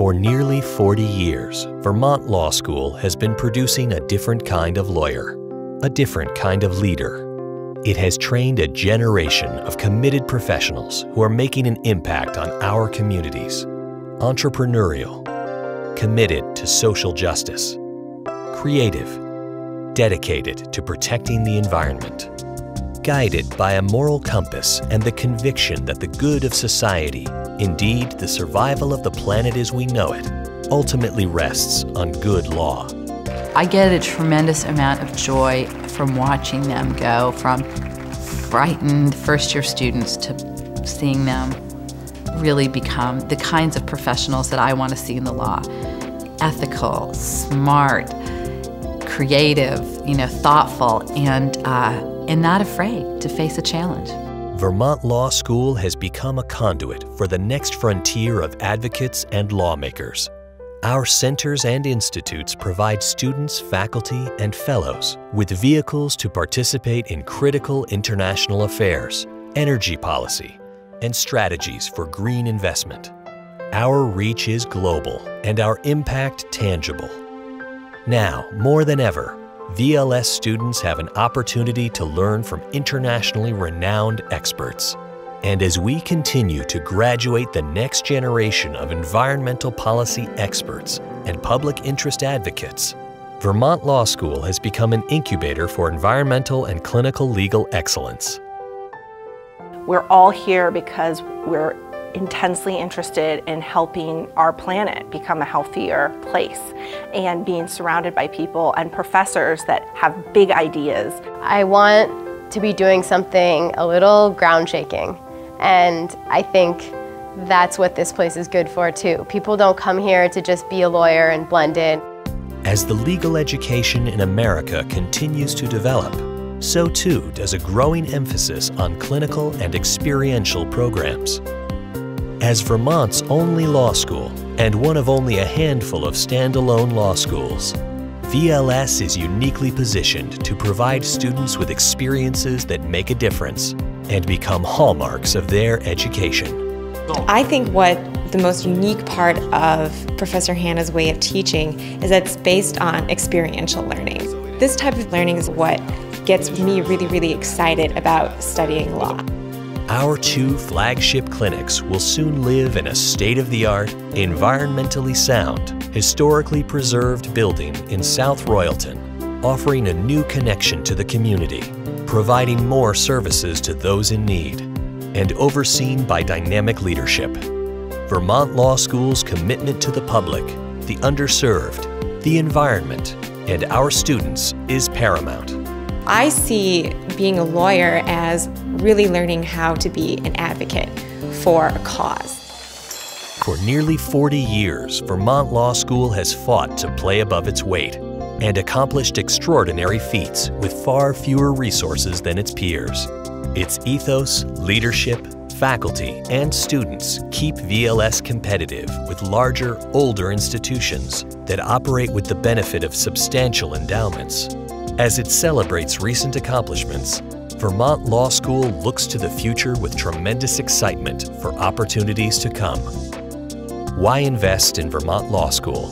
For nearly 40 years, Vermont Law School has been producing a different kind of lawyer, a different kind of leader. It has trained a generation of committed professionals who are making an impact on our communities. Entrepreneurial, committed to social justice, creative, dedicated to protecting the environment, guided by a moral compass and the conviction that the good of society, indeed the survival of the planet as we know it, ultimately rests on good law. I get a tremendous amount of joy from watching them go from frightened first year students to seeing them really become the kinds of professionals that I want to see in the law ethical, smart, creative, you know, thoughtful, and, uh, and not afraid to face a challenge. Vermont Law School has become a conduit for the next frontier of advocates and lawmakers. Our centers and institutes provide students, faculty, and fellows with vehicles to participate in critical international affairs, energy policy, and strategies for green investment. Our reach is global and our impact tangible. Now, more than ever, VLS students have an opportunity to learn from internationally renowned experts. And as we continue to graduate the next generation of environmental policy experts and public interest advocates, Vermont Law School has become an incubator for environmental and clinical legal excellence. We're all here because we're intensely interested in helping our planet become a healthier place and being surrounded by people and professors that have big ideas. I want to be doing something a little ground shaking and I think that's what this place is good for too. People don't come here to just be a lawyer and blend in. As the legal education in America continues to develop, so too does a growing emphasis on clinical and experiential programs. As Vermont's only law school and one of only a handful of standalone law schools, VLS is uniquely positioned to provide students with experiences that make a difference and become hallmarks of their education. I think what the most unique part of Professor Hanna's way of teaching is that it's based on experiential learning. This type of learning is what gets me really, really excited about studying law. Our two flagship clinics will soon live in a state-of-the-art, environmentally sound, historically preserved building in South Royalton, offering a new connection to the community providing more services to those in need, and overseen by dynamic leadership. Vermont Law School's commitment to the public, the underserved, the environment, and our students is paramount. I see being a lawyer as really learning how to be an advocate for a cause. For nearly 40 years, Vermont Law School has fought to play above its weight and accomplished extraordinary feats with far fewer resources than its peers. Its ethos, leadership, faculty, and students keep VLS competitive with larger, older institutions that operate with the benefit of substantial endowments. As it celebrates recent accomplishments, Vermont Law School looks to the future with tremendous excitement for opportunities to come. Why invest in Vermont Law School?